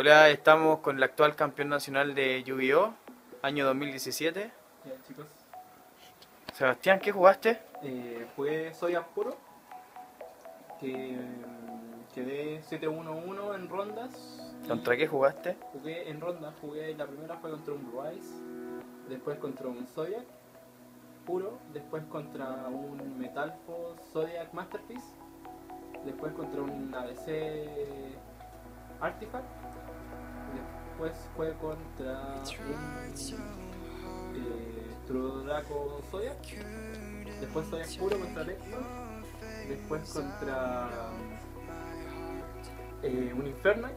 Hola, estamos con el actual campeón nacional de Yu-Gi-Oh! año 2017. Ya, chicos. Sebastián, ¿qué jugaste? Eh, jugué Soy Puro, que mm, quedé 7-1-1 en rondas. ¿Contra qué jugaste? Jugué en rondas, jugué la primera fue contra un Rise, después contra un Zodiac puro, después contra un Metalfo Zodiac Masterpiece, después contra un ABC Artifact, después fue contra un eh, True Draco Zodiac, después Zodiac puro contra Lexo, después contra eh, un Infernite,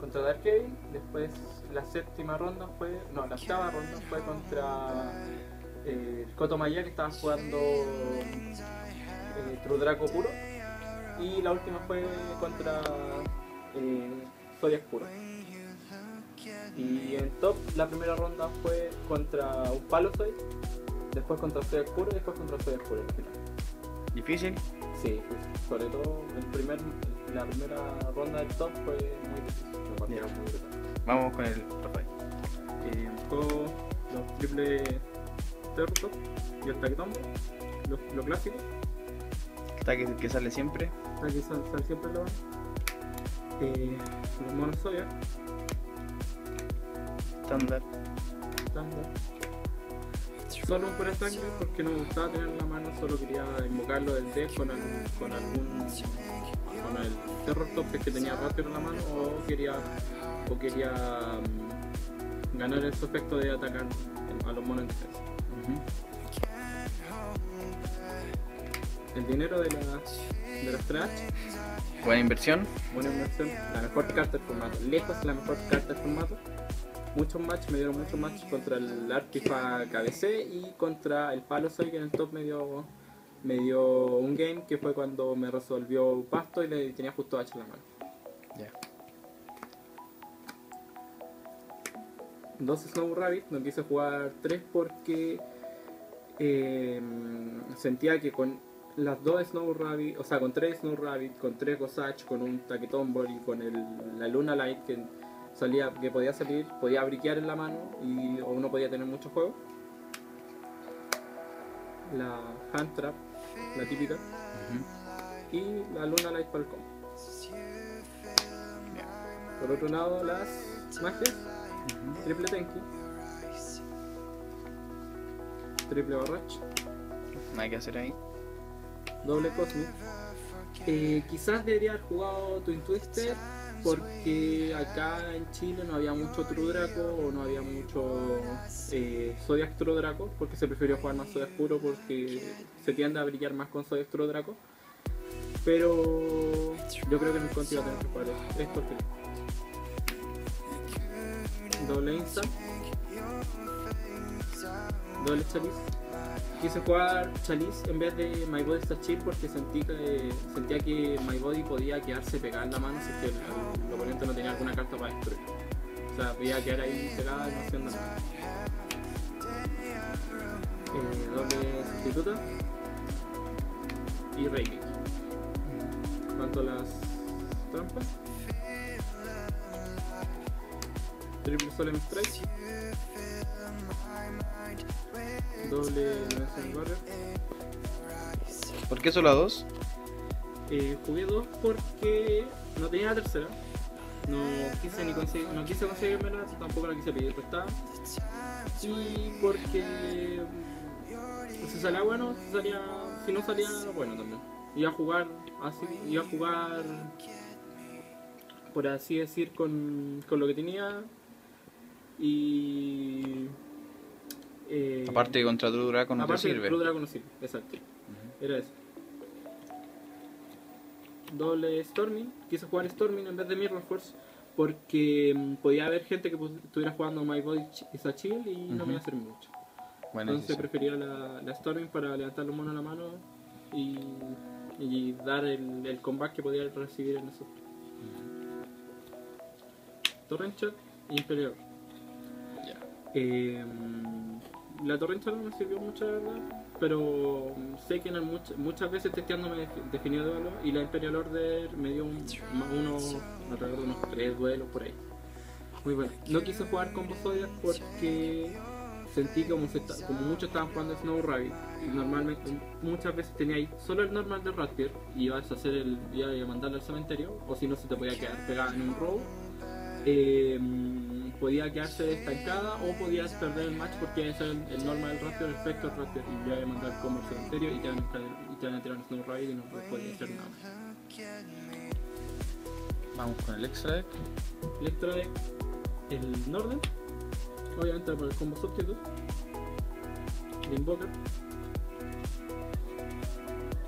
contra Dark Kevin, después la séptima ronda fue, no, la octava ronda fue contra eh, Koto Maya que estaba jugando eh, True Draco puro. Y la última fue contra eh, Zodiac puro. Y en top la primera ronda fue contra un Palozoid, después contra Zodiac puro y después contra Zodiac puro al final. ¿Difícil? Sí, sobre todo el primer, la primera ronda del top fue muy difícil. Ya. muy brutal. Vamos con el Rafael. Eh, juego los triple Terror y el Taquetombo, lo, lo clásico, Ataque que sale siempre. aquí sale, sale siempre lo eh, Los monos Estándar. estándar. Solo un pura sangre porque no me gustaba tener en la mano, solo quería invocarlo del deck con, al- con algún. con el Terror Top que tenía rápido en la mano o quería. o quería mm, ganar ese efecto de atacar a los monos en defensa. El dinero de las de las trash, Buena inversión. buena inversión, la mejor carta del formato, lejos la mejor carta del formato. Muchos match, me dieron muchos match contra el Artifa KBC y contra el Palo Soy que en el top me dio, me dio un game que fue cuando me resolvió Pasto y le tenía justo H en la mano. Ya. Dos Snow Rabbit, no quise jugar tres porque eh, sentía que con las dos Snow Rabbit, o sea, con tres Snow Rabbit, con tres Gosach, con un Taquetombo y con el, la Luna Light que salía, que podía salir, podía briquear en la mano y o uno podía tener mucho juego. La Hand Trap, la típica, y la Luna Light para el combo. Por otro lado, las magias, Ujú. triple Tenki, triple Barrage, Nada que hacer ahí. doble Cosmic. Eh, quizás debería haber jugado Twin Twister porque acá en Chile no había mucho True Draco o no había mucho eh, Zodiac True Draco porque se prefirió jugar más Zodiac puro porque se tiende a brillar más con Zodiac True Draco. Pero yo creo que en el conti iba a tener que jugar esto que doble Insta, doble Chalice. Quise jugar Chalice en vez de My Body Está porque sentí que, sentía que My Body podía quedarse pegada en la mano si el, oponente no tenía alguna carta para destruir. O sea, podía quedar ahí pegada y no haciendo nada. Eh, doble sustituta y Reiki. ¿Cuánto las trampas? Triple Solemn Strike. Doble. ¿Por qué solo a dos? Eh, jugué dos porque no tenía la tercera. No quise ni conseguir, no quise conseguírmela, tampoco la quise pedir prestada. Y porque mm, si salía bueno, si, salía, si no salía bueno también. Iba a jugar así, iba a jugar por así decir con, con lo que tenía y eh, Aparte contra True Draco no te sirve. Blue Dragon no sirve, exacto. Era eso. Doble Storming. Quise jugar Storming en vez de Mirror Force porque mm, podía haber gente que estuviera jugando My Body is a Chill y no me iba a servir mucho. Buena Entonces decisión. prefería la, la Storming para levantar los monos a la mano y, y dar el, el combate que podía recibir en esos. Torrent Shot Imperial. Ya. Eh, la torrenta no me sirvió mucho, la verdad. Pero mm, sé que en much- muchas veces testeando me def- definió duelo y la Imperial Order me dio un, ma- uno, alrededor de unos tres duelos por ahí. Muy bueno. No quise jugar con Zodiac porque sentí que como, se como muchos estaban jugando Snow Rabbit y normalmente muchas veces tenía ahí solo el normal de Rapier y ibas a hacer el ibas a mandarlo al cementerio o si no se te podía quedar pegada en un robo eh, podía quedarse estancada o podías perder el match porque ese es el, el normal del Rapier, el Spectre Rapier y ya a mandar el combo al cementerio y te van a, y te van a tirar un Snow y no podía hacer nada más. Vamos con el extra deck. Electra Deck, el Norden, obviamente por el combo Substitute, el Invoker,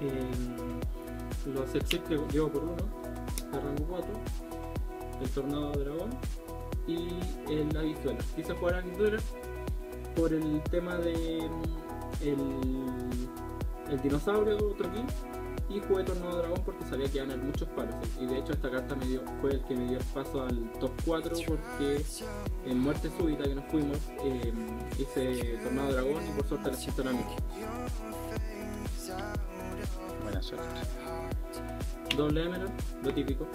el- los Exit que llevo por uno, de rango 4, el Tornado Dragón y el Avisuela. Quise jugar a Avisuela por el tema de mm, el, el dinosaurio, otro aquí, y jugué Tornado Dragón porque sabía que iban a haber muchos palos. Y de hecho esta carta me dio, fue el que me dio el paso al top 4 porque en muerte súbita que nos fuimos eh, hice Tornado Dragón y por suerte le hiciste la misma. Buena suerte. Doble Emerald, lo típico.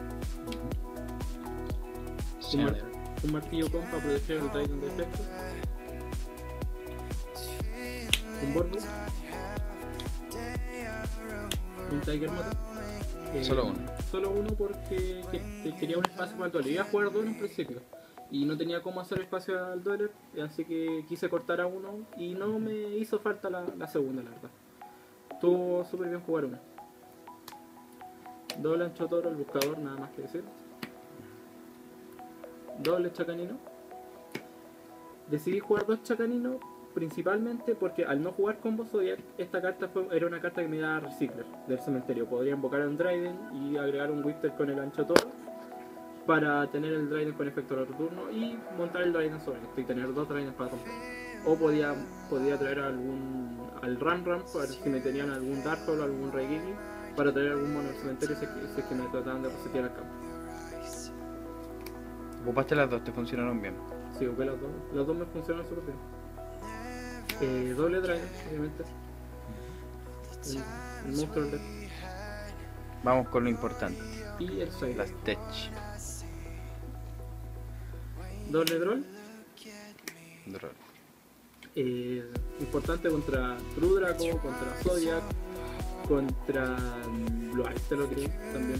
Un martillo con para proteger el Titan de efecto. Un Borbus. Un Tiger Mota. Eh, Solo uno. Solo uno porque que- que quería un espacio para el duelo. Iba a jugar dos en un principio. Y no tenía cómo hacer espacio al duelo. Así que quise cortar a uno. Y no me hizo falta la, la segunda, la verdad. Estuvo súper bien jugar una. Doble ancho toro, el buscador, nada más que decir. Doble chacanino. Decidí jugar dos chacaninos principalmente porque al no jugar combo Zodiac, esta carta fue, era una carta que me daba Recicler del cementerio. Podría invocar a un Dryden y agregar un Wifter con el ancho toro para tener el Dryden con efecto de turno y montar el Dryden sobre esto y tener dos Dryden para comprar. O podía, podía traer algún al Ram Ram para si me tenían algún Darkhold o algún Rey Gigi para traer algún mono al cementerio si es que, es que me trataban de resetear el campo. Ocupaste las dos, te funcionaron bien. Sí, ocupé las dos. Las dos me funcionan súper bien. Eh, doble drive, obviamente. El, el monstruo del. Vamos con lo importante. Y el side. Las tech. Doble droll. Droll. Eh, importante contra True Draco, contra Zodiac, contra Blue Eyes, te lo creo también.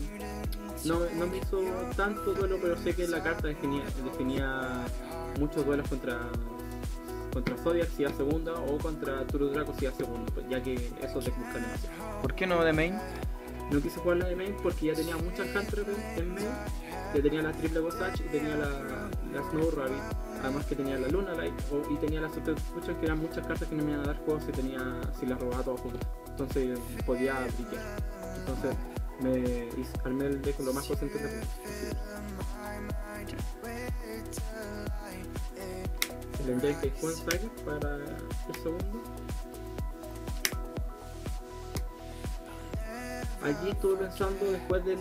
No, no me hizo tanto duelo, pero sé que la carta definía, definía muchos duelos contra contra Zodiac si a segunda o contra True Draco si a segunda, pues, ya que esos decks buscan demasiado. ¿Por qué no de main? No quise jugar la de main porque ya tenía muchas Hunter en main. Ya tenía la triple Gosach y tenía la, la Snow Rabbit. Además que tenía la Luna Light o- y tenía las otras muchas que eran muchas cartas que no me iban a dar juegos si tenía si las robaba todas juntas. Entonces podía brillar. Entonces me armé el deck lo más consciente que pude. El Engage One Tiger para el segundo. Allí estuve pensando después del,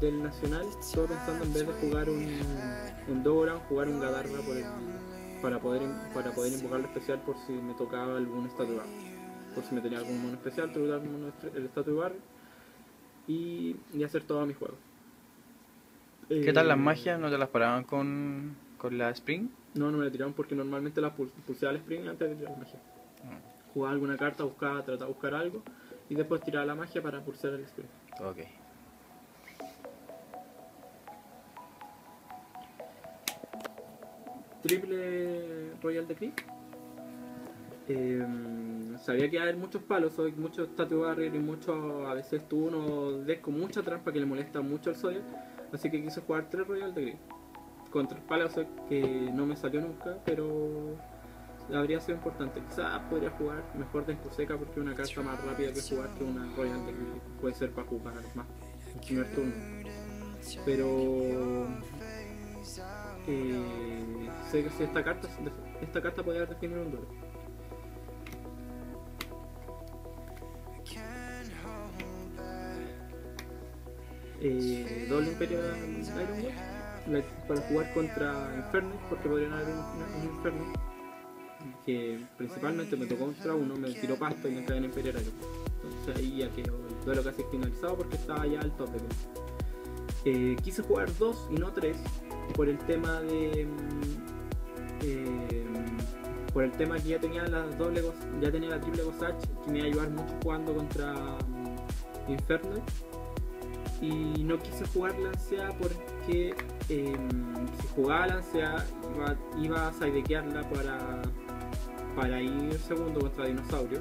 del Nacional, estuve pensando en vez de jugar un, un Doran, jugar un Gadarra por el- para poder para poder invocarlo especial por si me tocaba algún estatua por si me tenía algún mono especial, estre- el estatua y, y hacer todo mi juego. ¿Qué tal las Eh, magias? ¿No te las paraban con, con la Spring? No, no me la tiraron porque normalmente la pul- pulseaba el Spring antes de tirar la magia. Jugaba alguna carta, buscaba, trataba de buscar algo y después tiraba la magia para pulsar el Spring. Ok. triple Royal Decree. Eh, sabía que haber muchos palos, soy muchos Barrier y muchos a veces tú uno deck con mucha trampa que le molesta mucho al Zodiac, así que quise jugar tres Royal Decree. Contra el Palace que no me salió nunca, pero habría sido importante. Quizás podría jugar mejor de seca porque es una carta más rápida que jugar que una Royal Decree. Puede ser para jugar más el primer turno. Pero eh, sé que si esta carta esta carta puede haber definido un duelo. Eh, doble Imperial Ironwood para jugar contra Inferno porque podrían haber un, un Inferno que principalmente me tocó contra uno, me tiró pasto y me encadené en Pereira. Entonces ahí ya quedó el duelo casi finalizado porque estaba ya al tope. Eh, quise jugar dos y no tres por el tema de. mm, eh, por el tema que ya tenía la doble ya tenía la triple Gosach que me iba a ayudar mucho jugando contra mm, Inferno y no quise jugar Lancea porque eh, si jugaba Lancea iba, iba a sidequearla para, para ir segundo contra Dinosaurio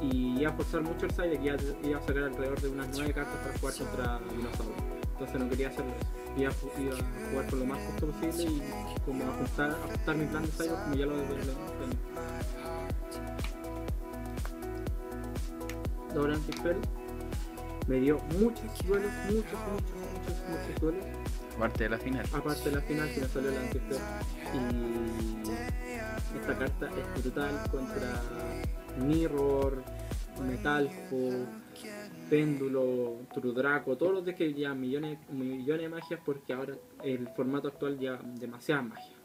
y iba a forzar mucho el side iba, a sacar alrededor de unas 9 cartas para jugar contra Dinosaurio entonces no quería hacerlo. Eso iba, a jugar con lo más justo posible y como ajustar, ajustar mi plan de side como ya lo Antifel me dio muchos duelos, muchos, muchos, muchos, muchos duelos Parte de la final. aparte de la final que me salió la Antifel y esta carta es brutal contra Mirror, Metalfo, Péndulo, Trudraco, todos los decks que llevan millones, millones de magias porque ahora el formato actual lleva demasiada magia.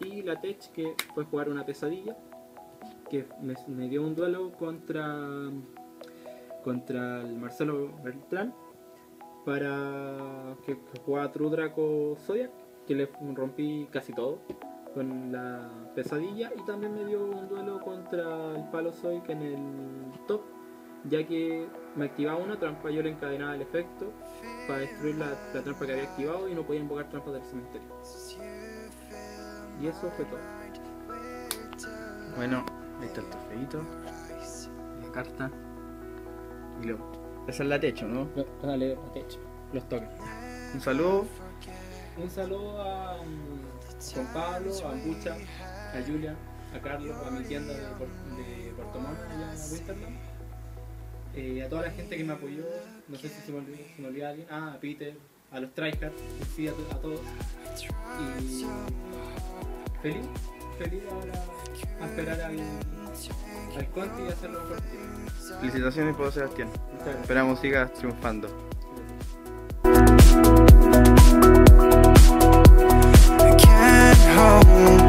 Y la Tech que fue jugar una pesadilla que me, me dio un duelo contra contra el Marcelo Beltrán para que, que jugaba True Draco Zodiac que le rompí casi todo con la pesadilla y también me dio un duelo contra el palo Zoic en el top ya que me activaba una trampa yo le encadenaba el efecto para destruir la, la trampa que había activado y no podía invocar trampas del cementerio y eso fue todo Bueno, ahí está el trofeito. La carta. Y lo. Esa es la techo, ¿no? dale techo los toques Un saludo. Un saludo a um, Juan Pablo, a Bucha, a Julia, a Carlos, a mi tienda de, Puerto Montt, allá en Winterland. Eh, a toda la gente que me apoyó, no sé si se me olvidó, se me olvidó alguien, ah, a Peter, a los Tryhard, sí, a, to- a todos. Y feliz, feliz ahora a esperar al, al Conti y hacerlo mejor. Felicitaciones por Sebastián. Gracias. Esperamos sigas triunfando. Hold